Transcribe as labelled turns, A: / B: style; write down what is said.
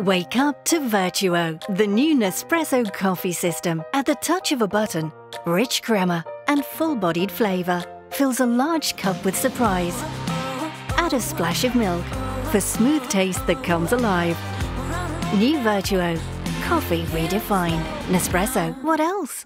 A: Wake up to Vertuo, the new Nespresso coffee system. At the touch of a button, rich crema and full-bodied flavor fills a large cup with surprise. Add a splash of milk for smooth taste that comes alive. New Vertuo, coffee redefined. Nespresso, what else?